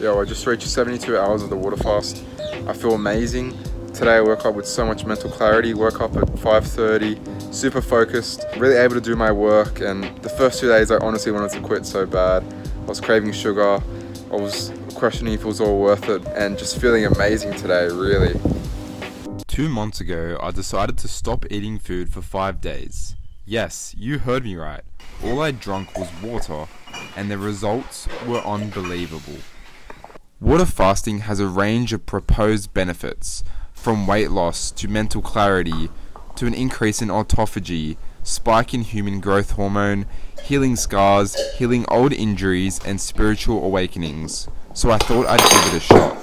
Yo, I just reached 72 hours of the water fast. I feel amazing. Today I woke up with so much mental clarity, woke up at 5.30, super focused, really able to do my work and the first two days I honestly wanted to quit so bad. I was craving sugar, I was questioning if it was all worth it and just feeling amazing today, really. Two months ago, I decided to stop eating food for five days. Yes, you heard me right. All I drank was water, and the results were unbelievable. Water fasting has a range of proposed benefits, from weight loss to mental clarity to an increase in autophagy, spike in human growth hormone, healing scars, healing old injuries, and spiritual awakenings. So I thought I'd give it a shot.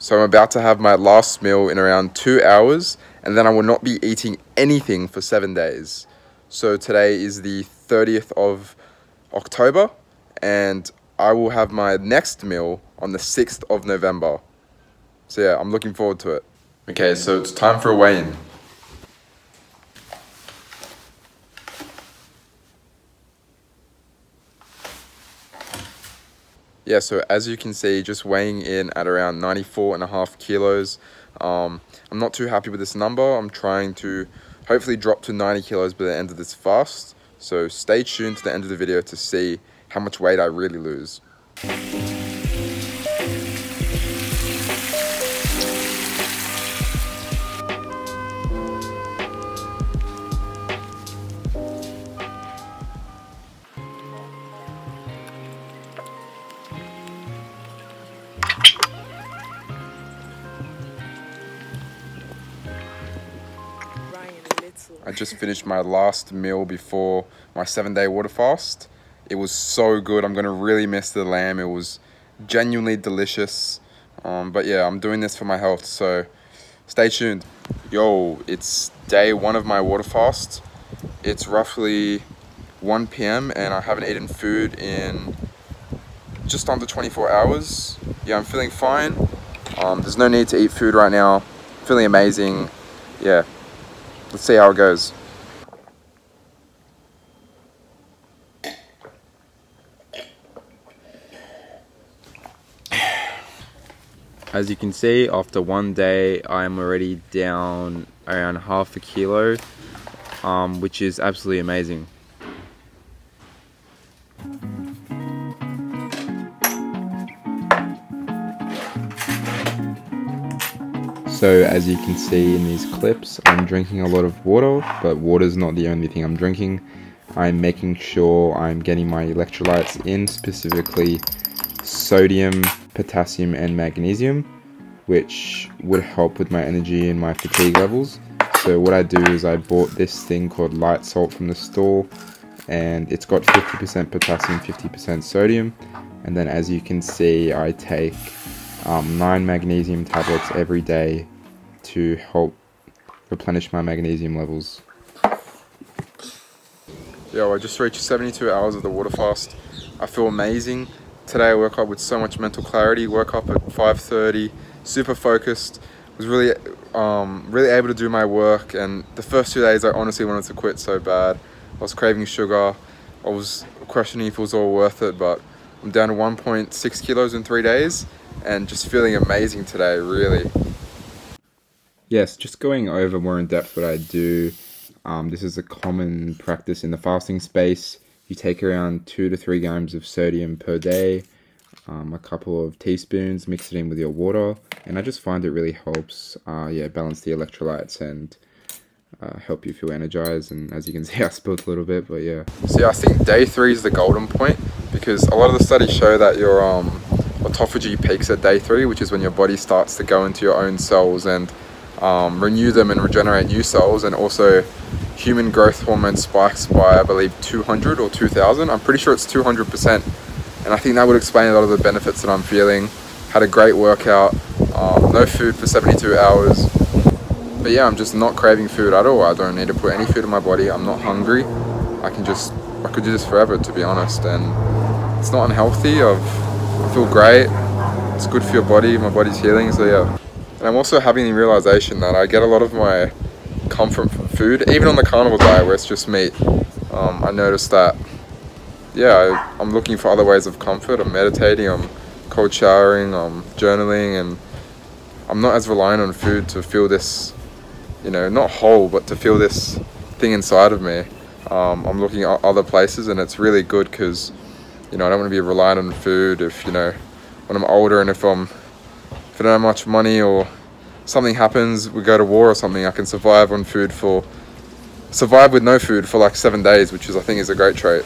So I'm about to have my last meal in around two hours and then I will not be eating anything for seven days. So today is the 30th of October and I will have my next meal on the 6th of November. So yeah, I'm looking forward to it. Okay, so it's time for a weigh-in. Yeah, so as you can see, just weighing in at around 94 and a half kilos. Um, I'm not too happy with this number. I'm trying to hopefully drop to 90 kilos by the end of this fast. So stay tuned to the end of the video to see how much weight I really lose. I just finished my last meal before my seven day water fast. It was so good. I'm gonna really miss the lamb. It was genuinely delicious. Um, but yeah, I'm doing this for my health, so stay tuned. Yo, it's day one of my water fast. It's roughly 1 p.m. and I haven't eaten food in just under 24 hours. Yeah, I'm feeling fine. Um, there's no need to eat food right now. Feeling amazing. Yeah, let's see how it goes. As you can see, after one day, I'm already down around half a kilo, um, which is absolutely amazing. So as you can see in these clips, I'm drinking a lot of water, but water is not the only thing I'm drinking. I'm making sure I'm getting my electrolytes in, specifically sodium, potassium, and magnesium, which would help with my energy and my fatigue levels. So what I do is I bought this thing called light salt from the store, and it's got 50% potassium, 50% sodium. And then as you can see, I take um, nine magnesium tablets every day to help replenish my magnesium levels. Yo, I just reached 72 hours of the water fast. I feel amazing. Today I woke up with so much mental clarity. Woke up at 5:30, super focused. Was really, um, really able to do my work. And the first two days I honestly wanted to quit so bad. I was craving sugar. I was questioning if it was all worth it, but I'm down to 1.6 kilos in three days and just feeling amazing today, really. Yes, just going over more in depth what I do. Um, this is a common practice in the fasting space. You take around two to three grams of sodium per day, um, a couple of teaspoons, mix it in with your water, and I just find it really helps, uh, yeah, balance the electrolytes and uh, help you feel energized. And as you can see, I spilled a little bit, but yeah. See, I think day three is the golden point because a lot of the studies show that your um, autophagy peaks at day three, which is when your body starts to go into your own cells and um, renew them and regenerate new cells. And also human growth hormone spikes by I believe 200 or 2000 I'm pretty sure it's 200% and I think that would explain a lot of the benefits that I'm feeling. Had a great workout um, no food for 72 hours. But yeah I'm just not craving food at all. I don't need to put any food in my body. I'm not hungry. I can just I could do this forever to be honest. And it's not unhealthy I've, I feel great it's good for your body my body's healing so yeah and I'm also having the realization that I get a lot of my comfort from food, even on the carnivore diet where it's just meat. Um, I noticed that, yeah, I, am looking for other ways of comfort. I'm meditating, I'm cold showering, I'm journaling, and I'm not as reliant on food to feel this, you know, not whole, but to feel this thing inside of me. Um, I'm looking at other places, and it's really good because, you know, I don't want to be reliant on food. If you know, when I'm older, and if I'm, if I don't have much money or something happens, we go to war or something, I can survive on food for, survive with no food for like seven days, which is I think is a great trait.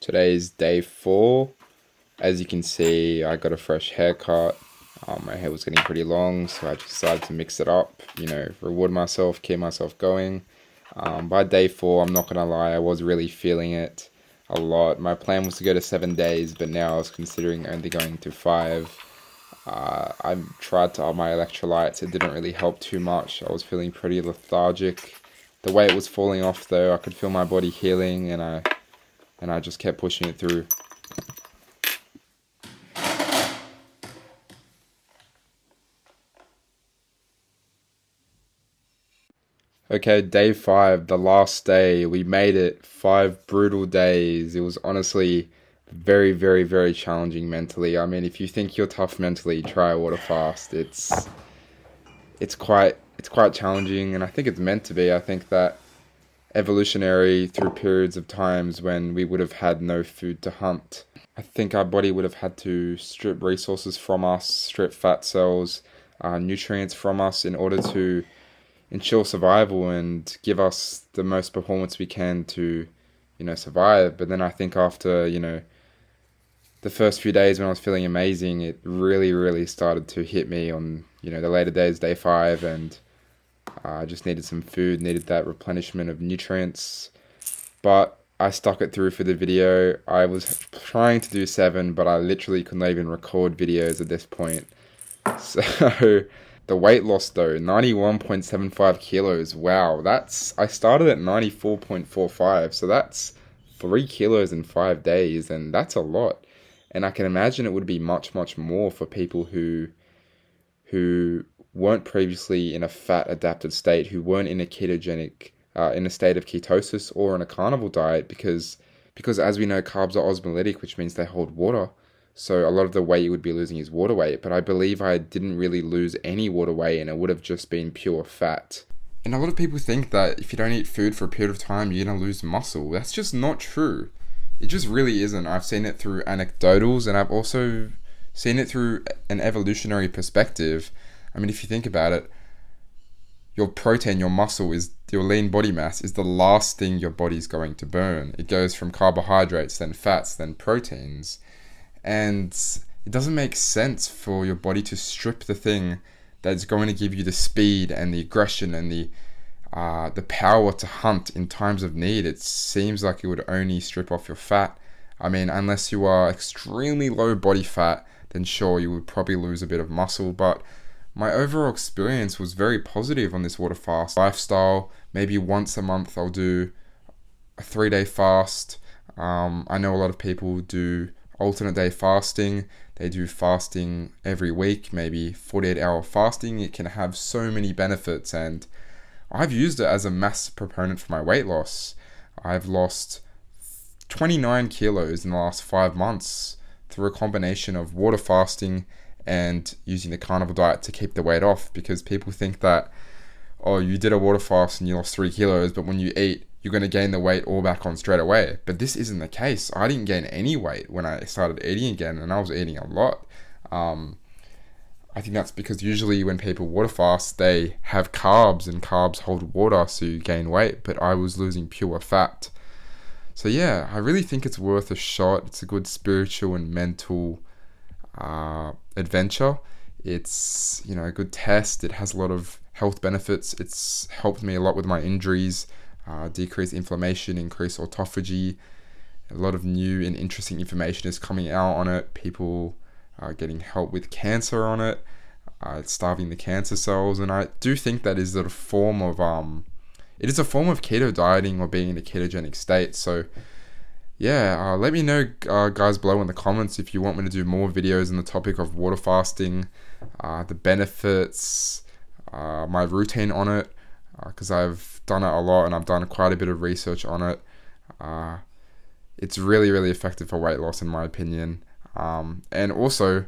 Today is day four. As you can see, I got a fresh haircut. Um, my hair was getting pretty long, so I decided to mix it up, you know, reward myself, keep myself going. Um, by day four, I'm not gonna lie, I was really feeling it a lot. My plan was to go to seven days, but now I was considering only going to five. Uh, I tried to up my electrolytes, it didn't really help too much. I was feeling pretty lethargic. The weight was falling off though, I could feel my body healing and I and I just kept pushing it through. Okay, day five, the last day. We made it. Five brutal days. It was honestly very, very, very challenging mentally. I mean, if you think you're tough mentally, try a water fast. It's it's quite it's quite challenging, and I think it's meant to be. I think that evolutionary through periods of times when we would have had no food to hunt. I think our body would have had to strip resources from us, strip fat cells, uh, nutrients from us in order to ensure survival and give us the most performance we can to, you know, survive. But then I think after, you know, the first few days when I was feeling amazing, it really, really started to hit me on, you know, the later days, day five, and uh, I just needed some food, needed that replenishment of nutrients. But I stuck it through for the video. I was trying to do seven, but I literally couldn't even record videos at this point. So the weight loss though, 91.75 kilos. Wow, that's I started at 94.45, so that's three kilos in five days, and that's a lot. And I can imagine it would be much, much more for people who who weren't previously in a fat adapted state, who weren't in a ketogenic, uh, in a state of ketosis or on a carnivore diet, because because as we know, carbs are osmolytic, which means they hold water. So a lot of the weight you would be losing is water weight. But I believe I didn't really lose any water weight, and it would have just been pure fat. And a lot of people think that if you don't eat food for a period of time, you're gonna lose muscle. That's just not true. It just really isn't. I've seen it through anecdotals, and I've also seen it through an evolutionary perspective. I mean, if you think about it, your protein, your muscle is your lean body mass is the last thing your body's going to burn. It goes from carbohydrates, then fats, then proteins. And it doesn't make sense for your body to strip the thing that's going to give you the speed and the aggression and the uh, the power to hunt in times of need. It seems like it would only strip off your fat. I mean, unless you are extremely low body fat, then sure, you would probably lose a bit of muscle. But my overall experience was very positive on this water fast lifestyle. Maybe once a month, I'll do a three day fast. Um, I know a lot of people do alternate day fasting. They do fasting every week, maybe 48 hour fasting. It can have so many benefits, and I've used it as a mass proponent for my weight loss. I've lost 29 kilos in the last five months through a combination of water fasting and using the carnivore diet to keep the weight off because people think that, oh, you did a water fast and you lost three kilos, but when you eat, you're going to gain the weight all back on straight away. But this isn't the case. I didn't gain any weight when I started eating again, and I was eating a lot. Um, I think that's because usually when people water fast, they have carbs, and carbs hold water, so you gain weight. But I was losing pure fat. So yeah, I really think it's worth a shot. It's a good spiritual and mental uh, adventure. It's you know a good test. It has a lot of health benefits. It's helped me a lot with my injuries uh, decrease inflammation, increase autophagy. A lot of new and interesting information is coming out on it. People are getting help with cancer on it. Uh, it's starving the cancer cells, and I do think that is a form of um, it is a form of keto dieting or being in a ketogenic state. So, yeah, uh, let me know, uh, guys, below in the comments if you want me to do more videos on the topic of water fasting, uh, the benefits, uh, my routine on it because uh, I've done it a lot and I've done quite a bit of research on it. Uh, it's really, really effective for weight loss, in my opinion. Um, and also,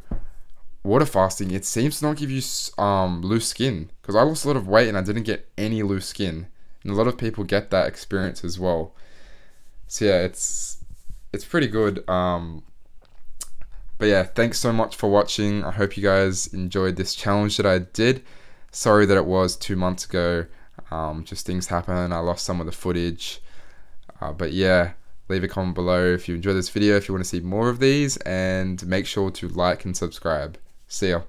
water fasting, it seems to not give you um, loose skin because I lost a lot of weight and I didn't get any loose skin. And a lot of people get that experience as well. So yeah, it's it's pretty good. Um, but yeah, thanks so much for watching. I hope you guys enjoyed this challenge that I did. Sorry that it was two months ago. Um, just things happen. I lost some of the footage. Uh, but yeah, leave a comment below if you enjoyed this video, if you want to see more of these, and make sure to like and subscribe. See ya.